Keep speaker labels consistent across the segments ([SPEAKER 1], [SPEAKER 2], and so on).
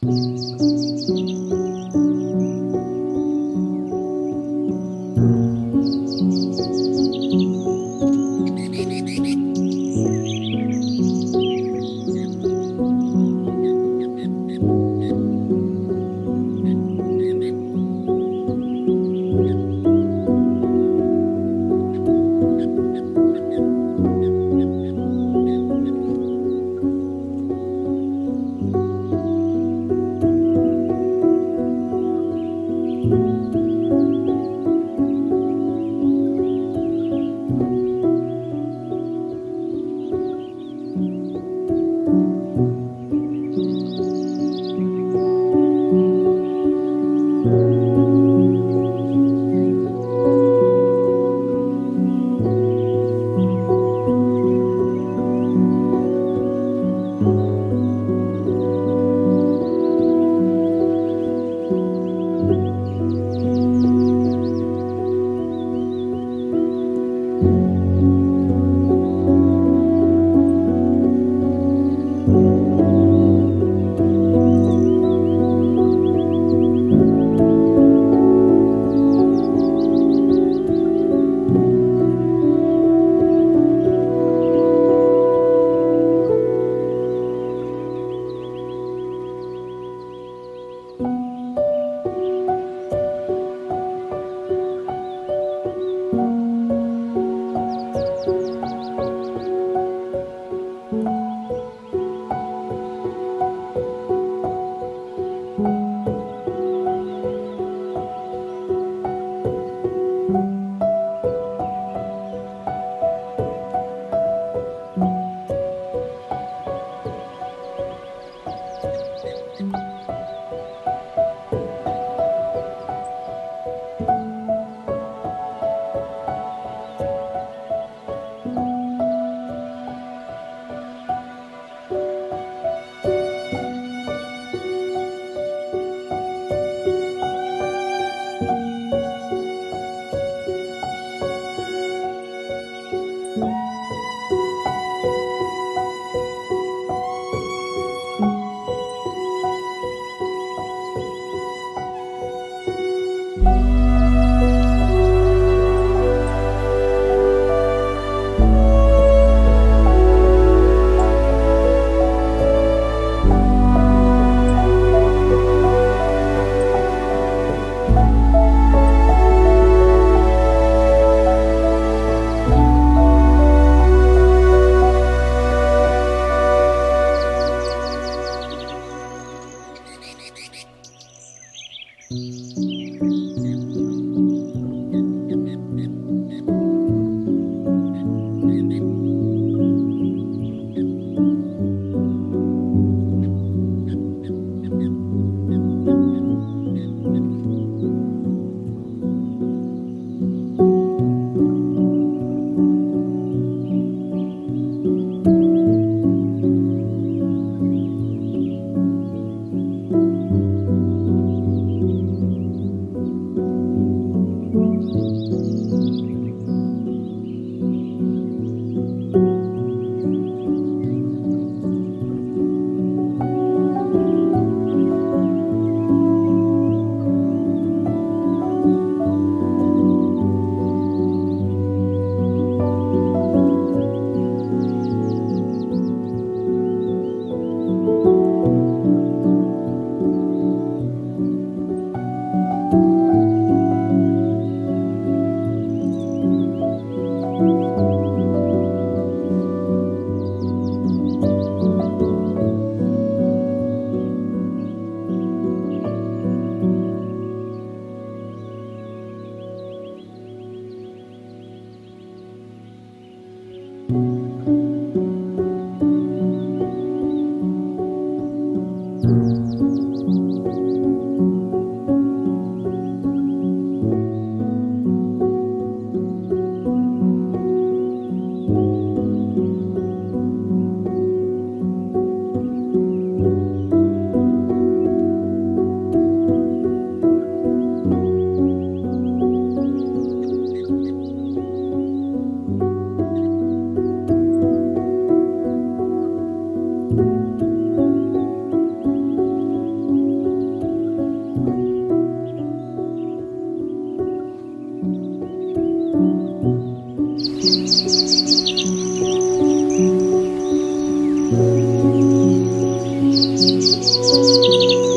[SPEAKER 1] Música Música Thank you.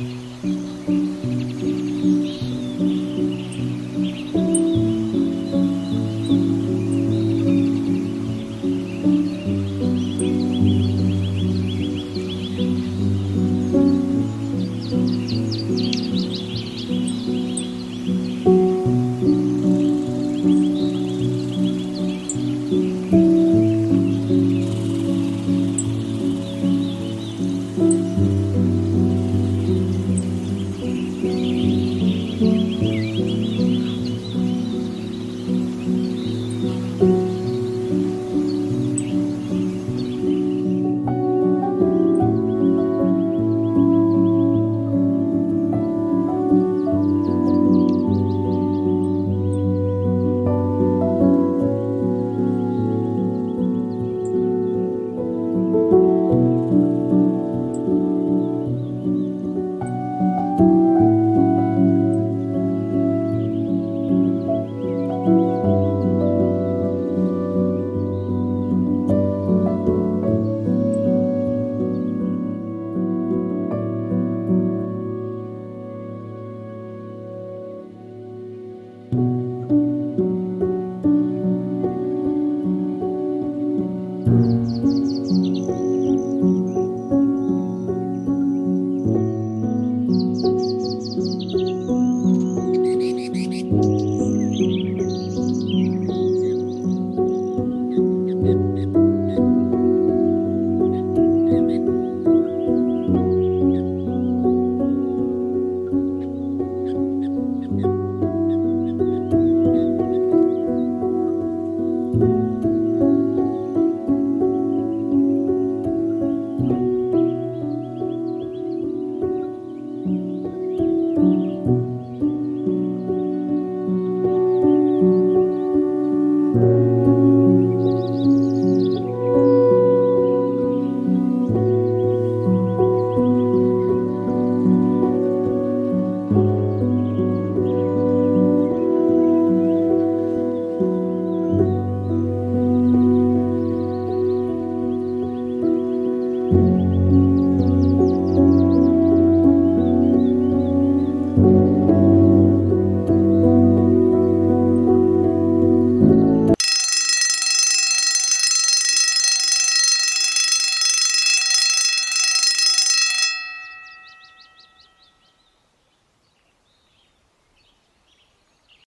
[SPEAKER 1] Música